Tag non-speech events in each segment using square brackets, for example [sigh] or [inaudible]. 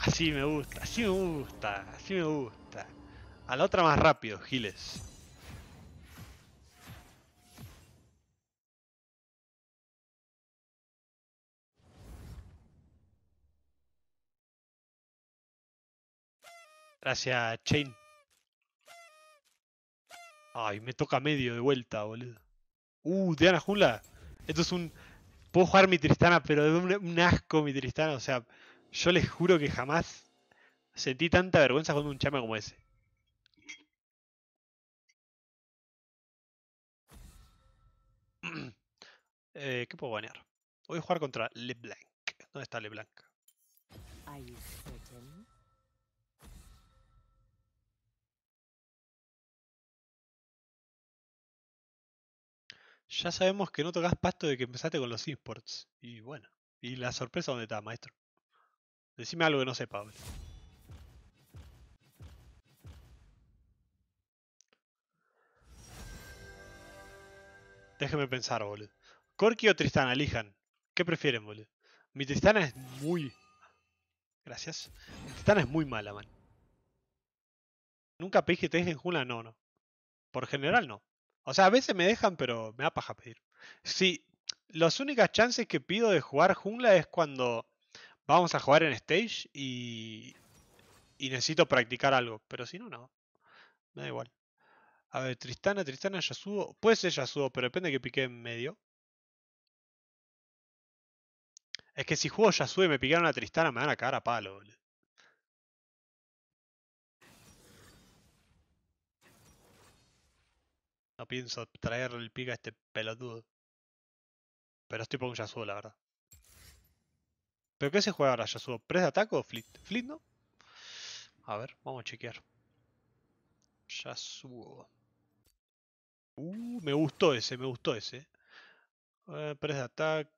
Así me gusta, así me gusta, así me gusta. A la otra más rápido, Giles. Gracias, Chain. Ay, me toca medio de vuelta, boludo. Uh, Diana Jula. Esto es un... Puedo jugar mi Tristana, pero de un, un asco mi Tristana. O sea, yo les juro que jamás sentí tanta vergüenza con un chama como ese. [clears throat] eh, ¿Qué puedo banear? Voy a jugar contra LeBlanc. ¿Dónde está LeBlanc? Ya sabemos que no tocas pasto de que empezaste con los esports. Y bueno. ¿Y la sorpresa dónde está, maestro? Decime algo que no sepa. Déjeme pensar, boludo. Corki o Tristana, elijan. ¿Qué prefieren, boludo? Mi Tristana es muy... Gracias. Mi Tristana es muy mala, man. Nunca pedí que te dejen jungla, no, no. Por general, no. O sea, a veces me dejan, pero me da paja pedir. Sí, las únicas chances que pido de jugar jungla es cuando vamos a jugar en stage y, y necesito practicar algo. Pero si no, no. Me da igual. A ver, Tristana, Tristana, Yasuo. Puede ser Yasuo, pero depende de que pique en medio. Es que si juego Yasuo y me picaron a Tristana, me van a cagar a palo, boludo. No pienso traer el pica a este pelotudo. Pero estoy por un Yasuo, la verdad. ¿Pero qué se juega ahora, Yasuo? ¿Press de ataque o Fleet? ¿Fleet, no? A ver, vamos a chequear. Yasuo. Uh, me gustó ese, me gustó ese. Uh, press de attack.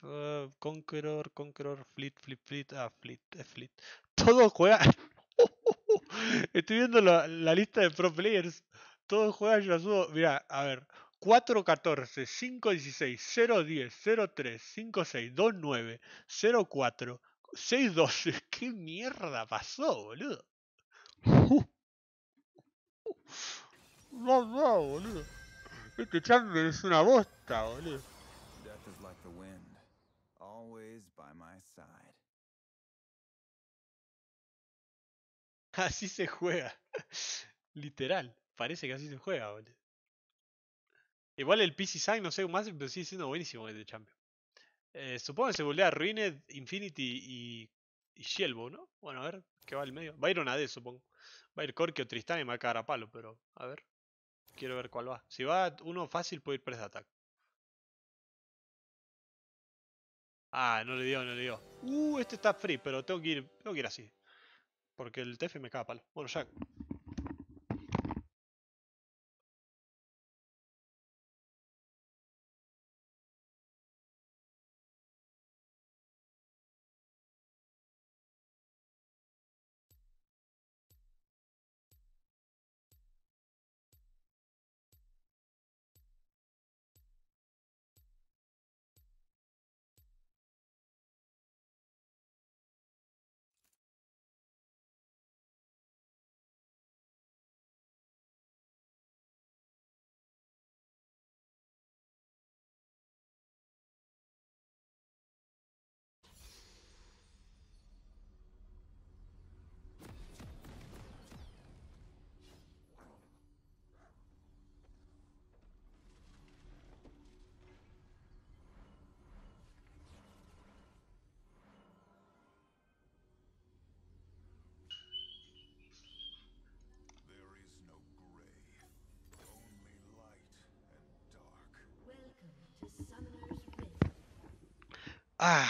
Uh, Conqueror, Conqueror, Fleet, Fleet, Fleet. Ah, Fleet, es Fleet. [laughs] Todo juega. [laughs] Estoy viendo la, lista de pro players. Todos juegan Yasuo. Mira, a ver. 4, 14, 5, 16, 0, 10, 0, 3, 5, 6, 2, 9, 0, 4, 6, 12. ¿Qué mierda pasó, boludo? No, no, boludo. Este champion es una bosta, boludo. Death is like the wind, always by my side. [laughs] Así se juega. Literal. Parece que así se juega, boludo. Igual el PC Sign, no sé más, pero sigue siendo buenísimo este champion. Eh, supongo que se volvía Ruined, Infinity y, y Shelbo, ¿no? Bueno, a ver, ¿qué va al medio? Va a ir una D, supongo. Va a ir Corki o Tristán y me va a cagar a palo, pero a ver. Quiero ver cuál va. Si va uno fácil, puede ir Press de Attack. Ah, no le dio, no le dio. Uh, este está free, pero tengo que ir, tengo que ir así. Porque el TF me caga a palo. Bueno, ya. Ah.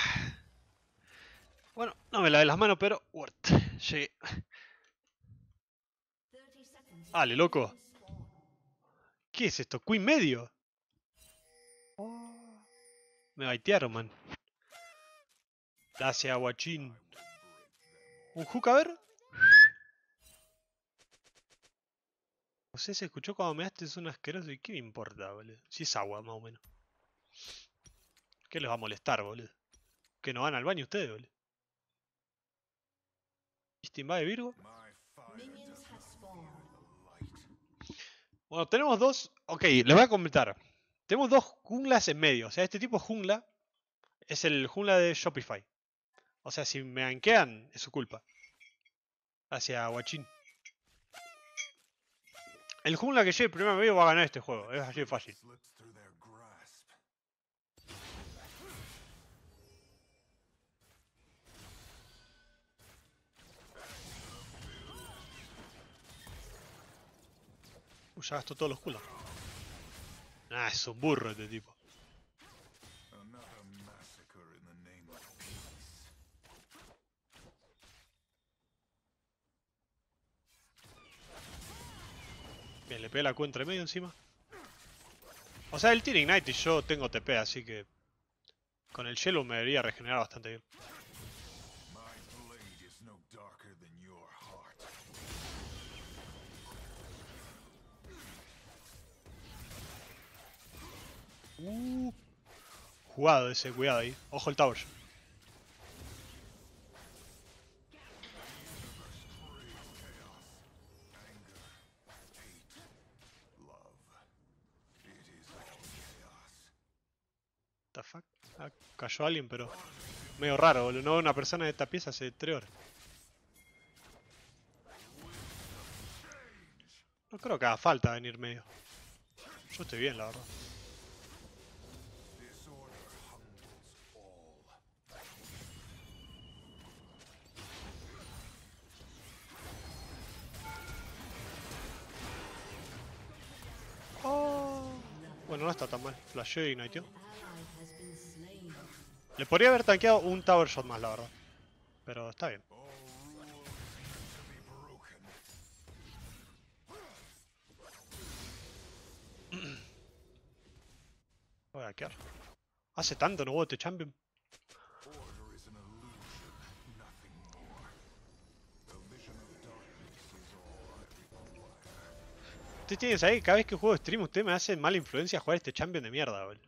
Bueno, no me lavé las manos, pero. Word. Llegué. 30 seconds. Dale, loco. ¿Qué es esto? ¿Queen medio? Me baitearon, man. Gracias, guachín. ¿Un hook, a ver? No sé, se escuchó cuando me daste un asqueroso y qué me importa, boludo. Si es agua, más o menos. ¿Qué les va a molestar, boludo? ¿Que no van al baño ustedes, boludo? Invade Virgo. Bueno, tenemos dos. Ok, les voy a comentar. Tenemos dos junglas en medio. O sea, este tipo de jungla es el jungla de Shopify. O sea, si me anquean, es su culpa. Hacia Guachín. El jungla que llegue primero medio va a ganar este juego. Es así de fácil. Ya gastó todos los culos. Ah, es un burro este tipo. Bien, le pegué la Q entre medio encima. O sea, él tiene Ignite y yo tengo TP, así que... Con el Yellow me debería regenerar bastante bien. Uh, jugado ese, cuidado ahí. Ojo el tower. The? Ah, cayó alguien, pero... Medio raro, boludo. No veo una persona de esta pieza hace 3 horas. No creo que haga falta venir medio. Yo estoy bien, la verdad. Está tan mal. Flasheó y igniteó. Le podría haber tanqueado un tower shot más, la verdad. Pero está bien. [clears throat] Voy a hackear. Hace tanto no juego este champion. Require. Ustedes tienen que saber que cada vez que juego stream, usted me hace mala influencia jugar este champion de mierda, bol.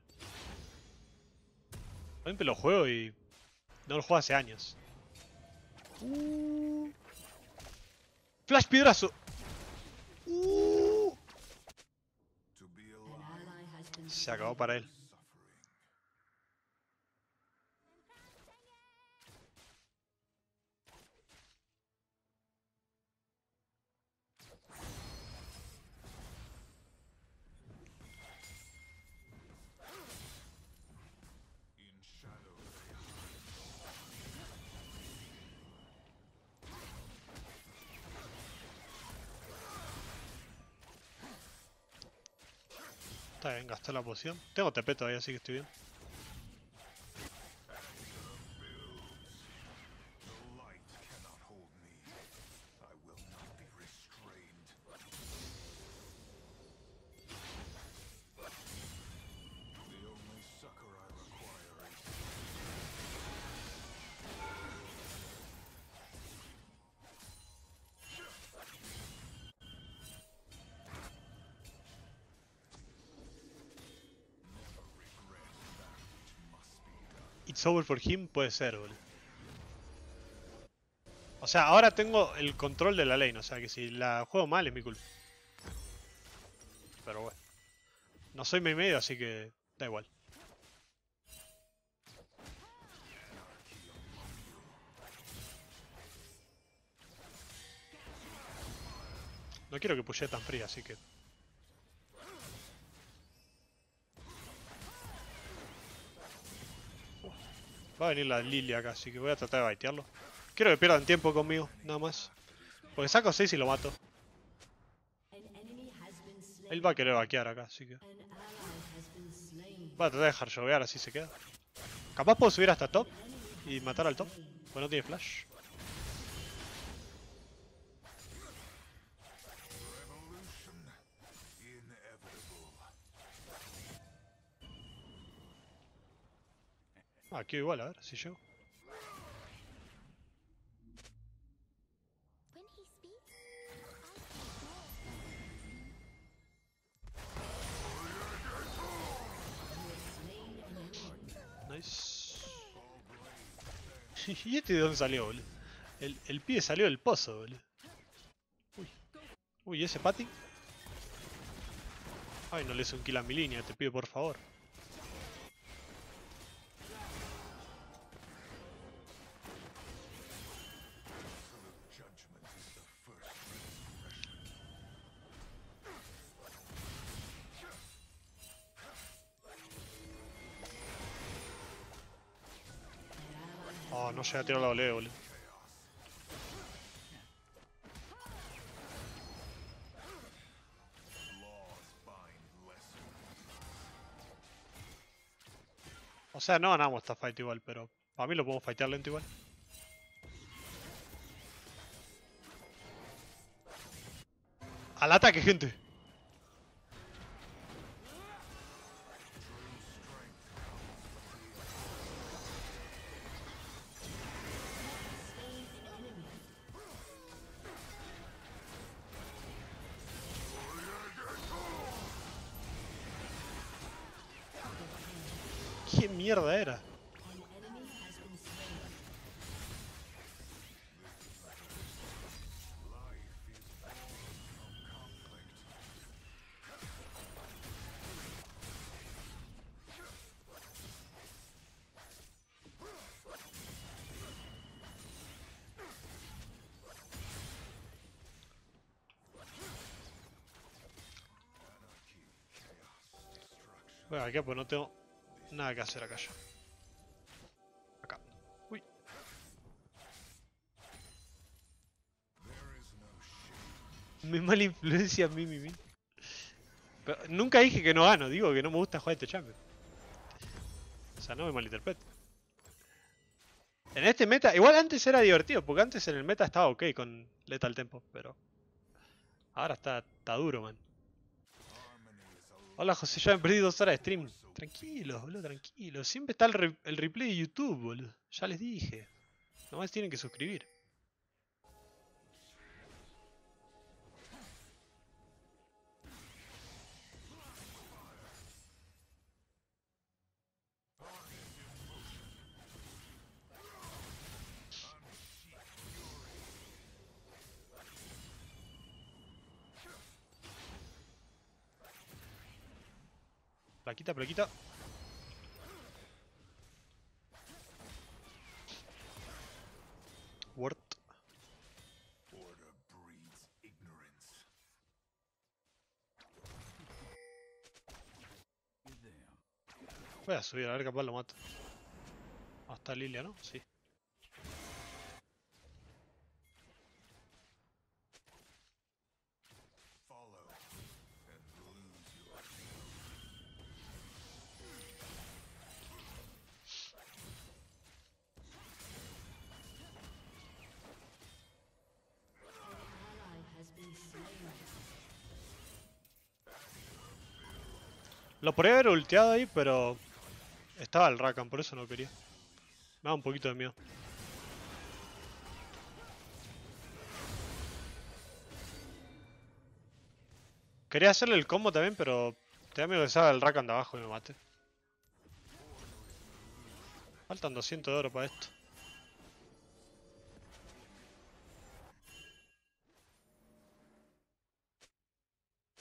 Siempre lo juego y. No lo juego hace años. Uh. Flash piedrazo. Uh. Se acabó para él. Está bien, gasté la poción. Tengo TP todavía, así que estoy bien. It's over for him puede ser, boludo. O sea, ahora tengo el control de la lane, o sea que si la juego mal es mi culpa. Pero bueno. No soy main medio, así que da igual. No quiero que pushe tan fría, así que... Va a venir la Lilia acá, así que voy a tratar de baitearlo. Quiero que pierdan tiempo conmigo, nada más. Porque saco 6 y lo mato. Él va a querer vaquear acá, así que... Va a tratar de dejar llover, así se queda. Capaz puedo subir hasta top y matar al top. Pues no tiene flash. Ah, aquí igual, a ver si llego. Nice. [laughs] ¿Y este de dónde salió, boludo? El, el pibe salió del pozo, boludo. Uy. Uy, ese Patty. Ay, no le hice un kill a mi línea, te pido por favor. No llega a tirar la volea, boludo. O sea, no ganamos esta fight igual, pero para mí lo podemos fightear lento igual. Al ataque, gente. Voy acá pues no tengo nada que hacer acá yo. Acá. Uy. Mi mala influencia mi, mi. Pero nunca dije que no gano, digo que no me gusta jugar este champion. O sea, no me malinterprete. En este meta, igual antes era divertido, porque antes en el meta estaba ok con Lethal Tempo, pero... Ahora está, está duro, man. Hola José, ya me perdí dos horas de stream. Tranquilos, boludo, tranquilos. Siempre está el, el replay de YouTube, boludo. Ya les dije. Nomás tienen que suscribir. Plaquita, plaquita. Word. Voy a subir, a ver capaz lo mato. Está Lilia, ¿no? Sí. Lo podría haber ulteado ahí, pero... Estaba el Rakan, por eso no quería. Me da un poquito de miedo. Quería hacerle el combo también, pero... Tenía miedo que salga el Rakan de abajo y me mate. Faltan 200 de oro para esto.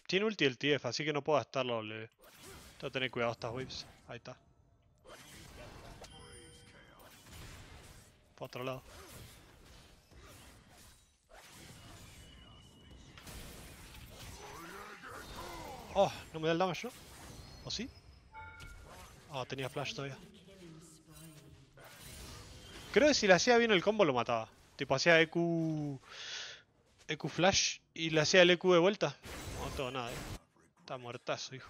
Tiene ulti el TF, así que no puedo gastarlo. Tengo que tener cuidado estas waves. Ahí está. Por otro lado. Oh, no me da el damage, ¿no? ¿O sí? Ah, tenía flash todavía. Creo que si le hacía bien el combo lo mataba. Tipo hacía EQ... EQ flash y le hacía el EQ de vuelta. No tengo nada, eh. Está muertazo, hijo.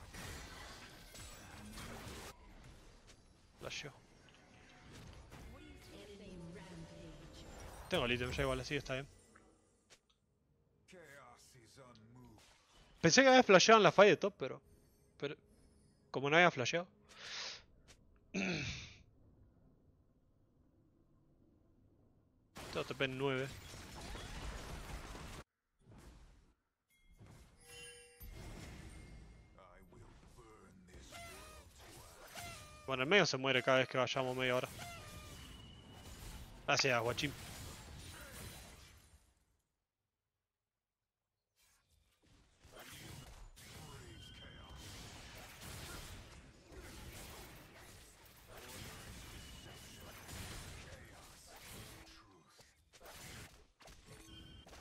Tengo el ítem ya igual, así está bien. Pensé que había flasheado en la fight de top, pero... Pero... Como no había flasheado. Tengo TP en 9. Bueno, el medio se muere cada vez que vayamos media hora. Gracias, guachín.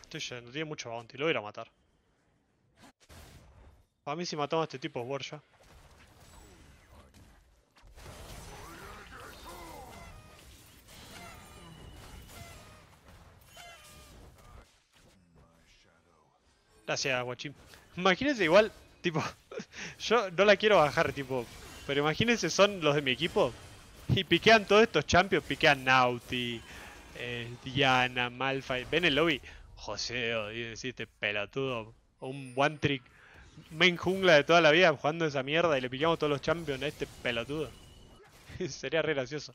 Estoy yendo, tiene mucho bounty, lo voy a ir a matar. Para mí si matamos a este tipo es Borja. Gracias, guachín. Imagínense igual, tipo, [laughs] yo no la quiero bajar, tipo, pero imagínense son los de mi equipo y piquean todos estos champions, piquean Nauti, eh, Diana, Malphite. Ven el lobby, Joseo, dice este pelotudo, un one trick main jungla de toda la vida jugando esa mierda y le piqueamos todos los champions a este pelotudo. [laughs] Sería re gracioso.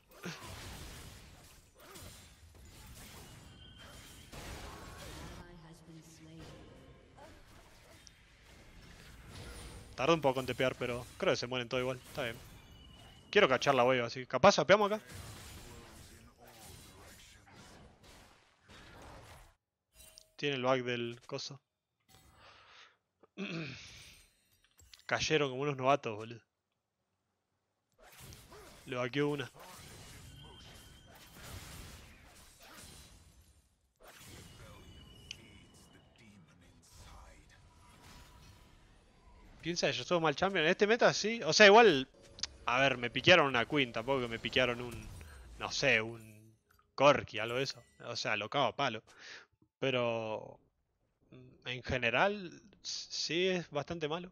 Tarda un poco en tepear, pero creo que se mueren todos igual. Está bien. Quiero cachar la wave, así capaz sapeamos acá. Tiene el bug del coso. [clears throat] Cayeron como unos novatos, boludo. Le vaqueó una. Piensa yo soy mal champion. En este meta sí. O sea, igual. A ver, me piquearon una Queen, tampoco que me piquearon un. No sé, un. Corki, algo de eso. O sea, lo cago a palo. Pero. En general, sí es bastante malo.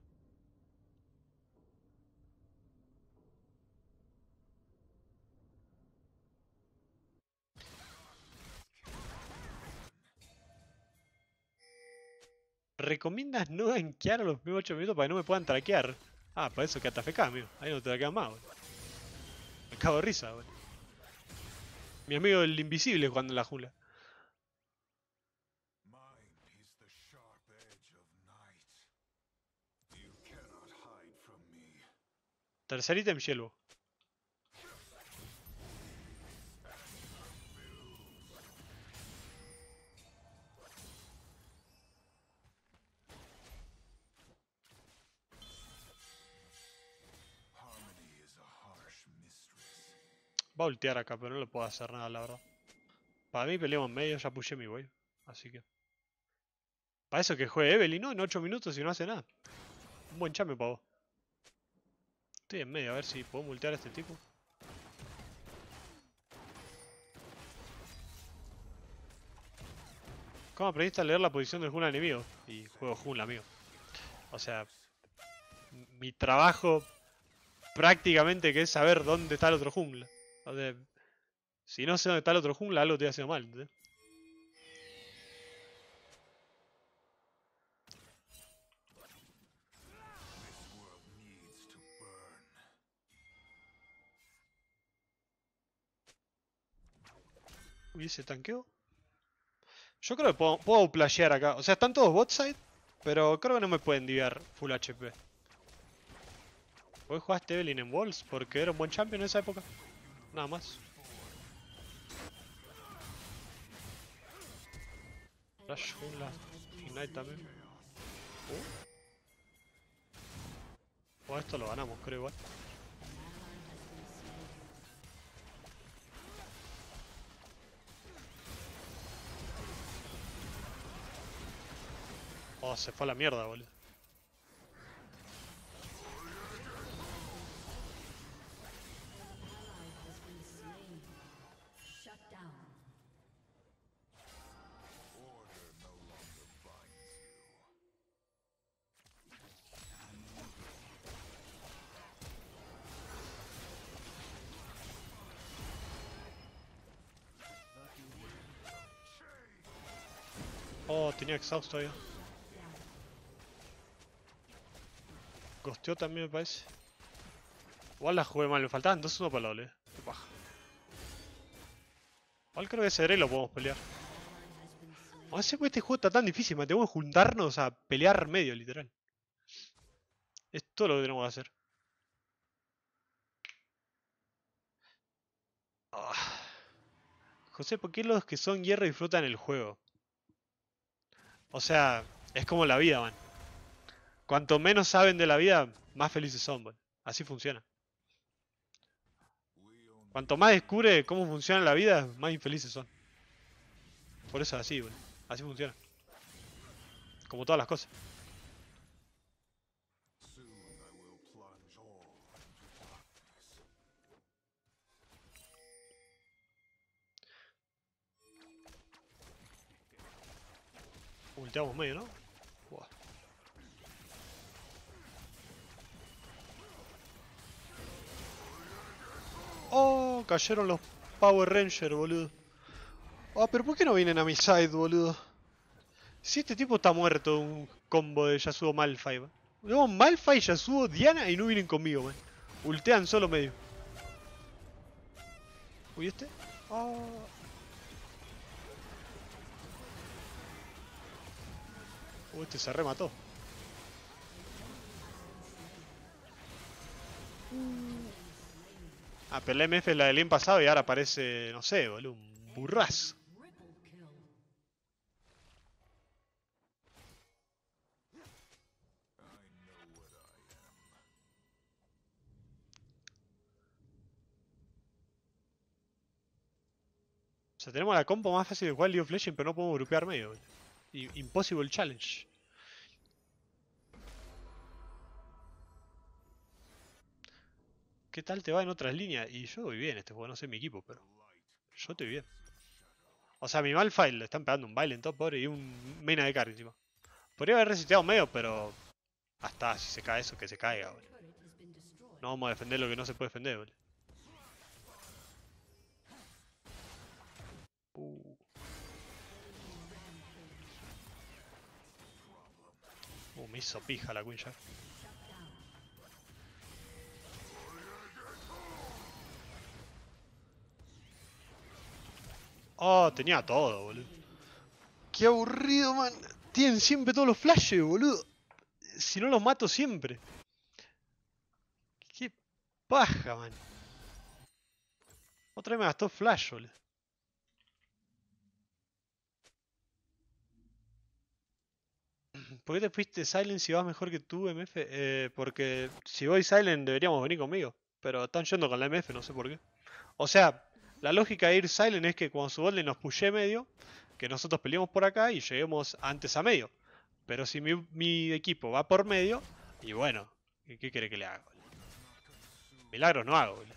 ¿Recomiendas no gankear a los primeros 8 minutos para que no me puedan traquear? Ah, para eso que AFK, amigo. Ahí no te traquean más, boludo. Me cago de risa, boludo. Mi amigo el invisible jugando en la jungla. Mine is the Va acá, pero no le puedo hacer nada, la verdad. Para mí peleamos en medio, ya pushé mi wave. Así que... Para eso que juegue Evelyn, ¿no? En 8 minutos y no hace nada. Un buen chame para vos. Estoy en medio, a ver si puedo multear a este tipo. ¿Cómo aprendiste a leer la posición del jungla enemigo? Y juego jungla, amigo. O sea, mi trabajo prácticamente que es saber dónde está el otro jungla. O sea, si no sé dónde está el otro jungla, algo estoy haciendo mal. burn. Uy, ese tanqueo. Yo creo que puedo, puedo plashear acá. O sea, están todos bot side, pero creo que no me pueden diviar full HP. Hoy jugaste Evelyn en Walls porque era un buen champion en esa época. Nada más. Flash jungla. Ignite también. Uh. Oh, esto lo ganamos, creo igual. Oh, se fue a la mierda, boludo. Tenía exhaust todavía. Ghosteó también me parece. Igual la jugué mal, me faltaban dos uno para la ole. Qué paja. Igual creo que ese Drey lo podemos pelear. Por qué este juego está tan difícil. Tenemos que juntarnos a pelear medio, literal. Es todo lo que tenemos que hacer. Ah. José, ¿por qué los que son hierro disfrutan el juego? O sea, es como la vida, man. Cuanto menos saben de la vida, más felices son, man. Así funciona. Cuanto más descubre cómo funciona la vida, más infelices son. Por eso es así, man. Así funciona. Como todas las cosas. Ulteamos medio, ¿no? Oh, cayeron los Power Rangers, boludo. Ah, pero ¿por qué no vienen a mi side, boludo? Si este tipo está muerto, un combo de Yasuo Malphite. man. No, Malphite, Yasuo, Diana y no vienen conmigo, man. Ultean solo medio. Uy, este. Ah. Uy, este se remató. Ah, pero MF es la del año pasado y ahora parece, no sé, boludo, un am. O sea, tenemos la compo más fácil de jugar League of pero no podemos grupear medio. boludo. Impossible Challenge. ¿Qué tal te va en otras líneas? Y yo voy bien este juego, no sé mi equipo, pero yo estoy bien. O sea, mi Malphite le están pegando un baile en top pobre y un Mena de carry encima. Podría haber reseteado medio, pero... Hasta si se cae eso, que se caiga, boludo. No vamos a defender lo que no se puede defender, boludo. Uh, me hizo pija la Queen. Oh, tenía todo, boludo. Qué aburrido, man. Tienen siempre todos los flashes, boludo. Si no los mato siempre. Qué paja, man. Otra vez me gastó flash, boludo. [clears throat] ¿Por qué te fuiste Silent si vas mejor que tú, MF? Eh, porque si voy Silent deberíamos venir conmigo. Pero están yendo con la MF, no sé por qué. O sea, la lógica de ir Silent es que cuando su botlane nos pushee medio, que nosotros peleemos por acá y lleguemos antes a medio. Pero si mi, equipo va por medio, y bueno, ¿qué, qué quiere que le haga? Milagros no hago, boludo.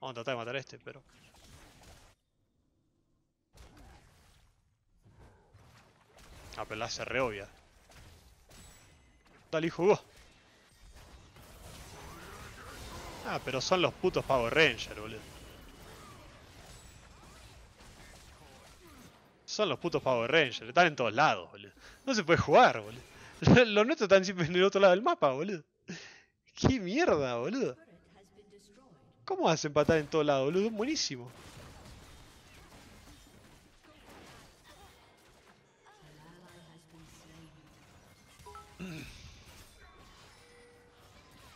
Vamos a tratar de matar a este, pero... Ah, la. Dale, jugó. Ah, pero son los putos Power Rangers, boludo. Son los putos Power Rangers, están en todos lados, boludo. No se puede jugar, boludo. [laughs] Los nuestros están siempre en el otro lado del mapa, boludo. ¡Qué mierda, boludo! ¿Cómo vas a empatar en todos lados, boludo? Buenísimo.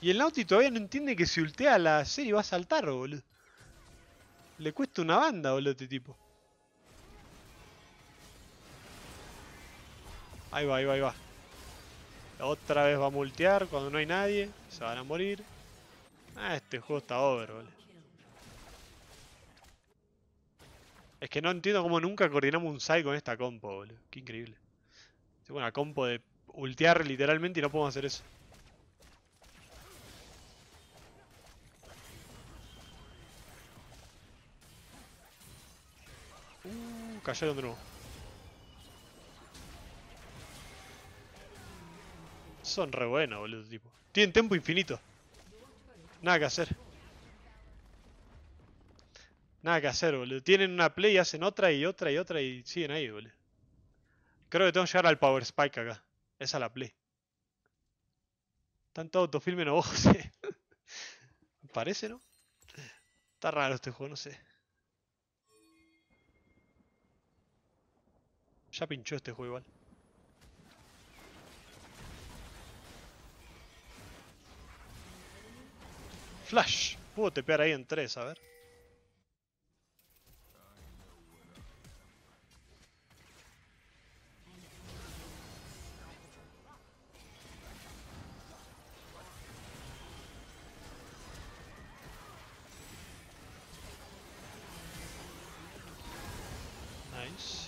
Y el Nauti todavía no entiende que si ultea la serie va a saltar, boludo. Le cuesta una banda, boludo, este tipo. Ahí va, ahí va, ahí va. Otra vez va a multear cuando no hay nadie. Se van a morir. Ah, este juego está over, boludo. Es que no entiendo cómo nunca coordinamos un side con esta compo, boludo. Qué increíble. Tengo una compo de ultear literalmente y no podemos hacer eso. De nuevo. Son re buenos, boludo, tipo. Tienen tempo infinito. Nada que hacer. Nada que hacer, boludo. Tienen una play y hacen otra y otra y otra y siguen ahí, boludo. Creo que tengo que llegar al Power Spike acá. Esa es la play. Tanto autofilme no ojo, sí. [laughs] Parece, ¿no? Está raro este juego, no sé. Ya pinchó este juego igual. Flash. Puedo tepear ahí en 3, a ver. Nice.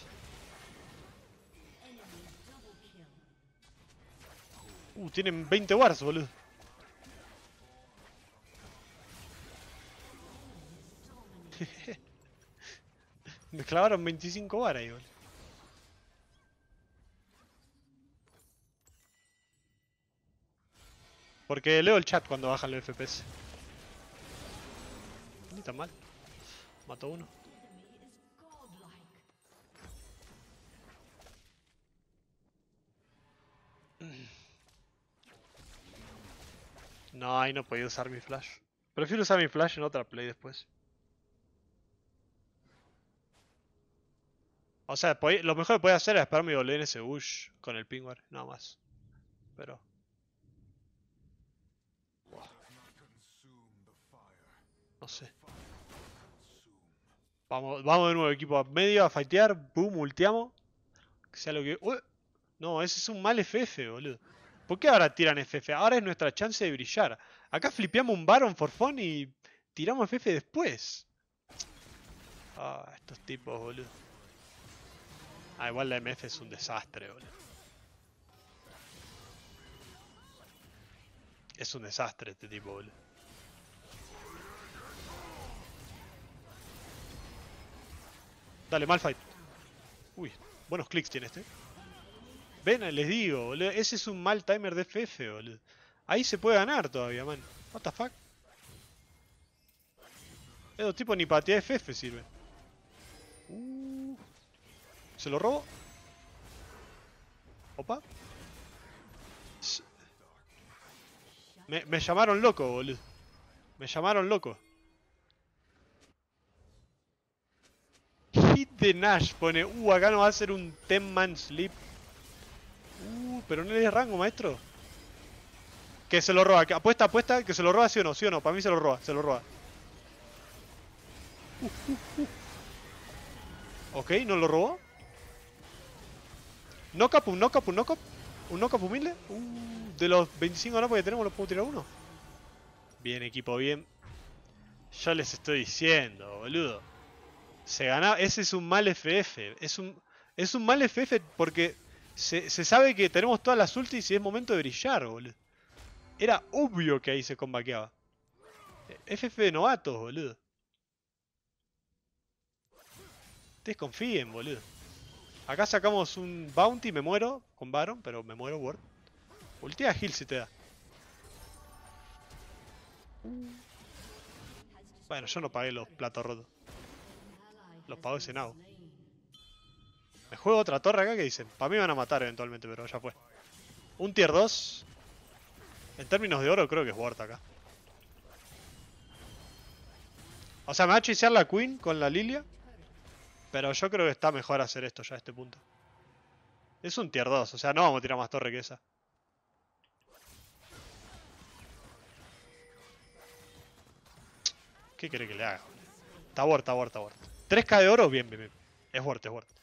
Uh, tienen 20 wards, boludo. [laughs] Me clavaron 25 varas ahí, boludo. Porque leo el chat cuando bajan los FPS. Ni tan mal. Mató uno. No, ahí no podía usar mi flash. Prefiero usar mi flash en otra play después. O sea, lo mejor que podía hacer era esperarme y volver en ese bush con el pingware, nada más. Pero, no sé. Vamos, vamos de nuevo, equipo a medio a fightear, boom, ulteamos. Que sea lo que. No, ese es un mal FF, boludo. ¿Por qué ahora tiran FF? Ahora es nuestra chance de brillar. Acá flipeamos un Baron for fun y tiramos FF después. Ah, estos tipos, boludo. Ah, igual la MF es un desastre, boludo. Es un desastre este tipo, boludo. Dale, mal fight. Uy, buenos clics tiene este. Ven, les digo, boludo. Ese es un mal timer de FF, boludo. Ahí se puede ganar todavía, man. What the fuck? Esos tipos ni patea FF sirven. Uh. ¿Se lo robo? Opa. Me, me llamaron loco, boludo. Me llamaron loco. Hit de Nash pone. Uh, acá nos va a hacer un 10 man sleep. Pero no le des rango, maestro. Que se lo roba. que- Apuesta, apuesta. Que se lo roba, sí o no. Sí o no. Para mí se lo roba. Se lo roba. [laughs] Ok, no lo robó. Knock-up, un knock-up, un knock-up. Un knock-up humilde. Uh, de los 25 no que tenemos, ¿lo puedo tirar uno? Bien, equipo, bien. Yo les estoy diciendo, boludo. Se gana. Ese es un mal FF. Es un, es un mal FF porque se, sabe que tenemos todas las ultis y es momento de brillar, boludo. Era obvio que ahí se combaqueaba. FF de novatos, boludo. Ustedes confíen, boludo. Acá sacamos un bounty, me muero con Baron, pero me muero, Word. Ultea heal si te da. Bueno, yo no pagué los platos rotos. Los pagó ese. Me juego otra torre acá que dicen. Para mí me van a matar eventualmente, pero ya fue. Un tier 2. En términos de oro creo que es worth acá. O sea, me va a chisear la Queen con la Lilia. Pero yo creo que está mejor hacer esto ya a este punto. Es un tier 2, o sea, no vamos a tirar más torre que esa. ¿Qué quiere que le haga? Está worth, está worth, está worth. 3k de oro, bien, bien, bien. Es worth, es worth.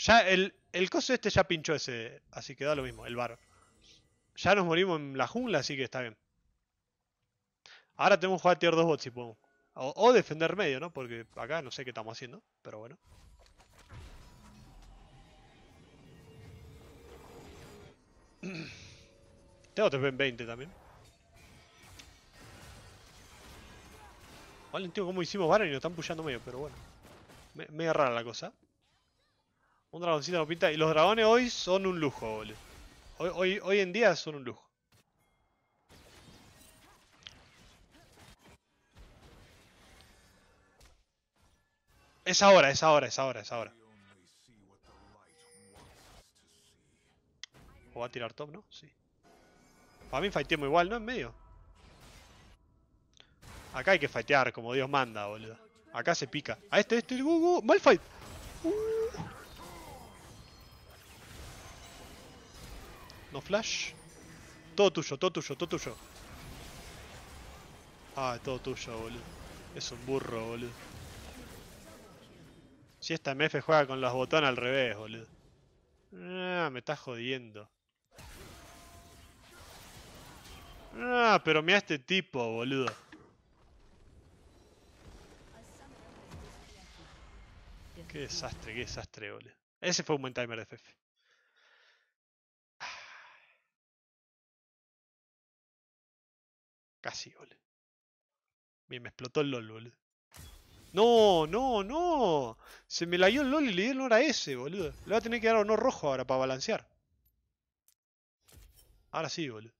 Ya el, el coso este ya pinchó ese, así que da lo mismo, el bar. Ya nos morimos en la jungla, así que está bien. Ahora tenemos que jugar tier 2 bots si podemos. O, defender medio, ¿no? Porque acá no sé qué estamos haciendo, pero bueno. [clears throat] Tengo TP en 20 también. Vale, entiendo cómo hicimos Baron y nos están pushando medio, pero bueno. Me, rara la cosa. Un dragoncito no pinta. Y los dragones hoy son un lujo, boludo. Hoy, hoy, hoy en día son un lujo. Es ahora, es ahora, es ahora, es ahora. ¿O va a tirar top, no? Sí. Para mí fightemos igual, ¿no? En medio. Acá hay que fightear como Dios manda, boludo. Acá se pica. A este, este, uh, mal fight. Uh. No flash. Todo tuyo, todo tuyo, todo tuyo. Ah, todo tuyo, boludo. Es un burro, boludo. Si esta MF juega con los botones al revés, boludo. Ah, me estás jodiendo. Ah, pero mira este tipo, boludo. Qué desastre, qué desastre, boludo. Ese fue un buen timer de FF. Casi, boludo. Bien, me explotó el LOL, boludo. No, no, no. Se me lagueó el LOL y le di el honor a ese, boludo. Le voy a tener que dar honor rojo ahora para balancear. Ahora sí, boludo.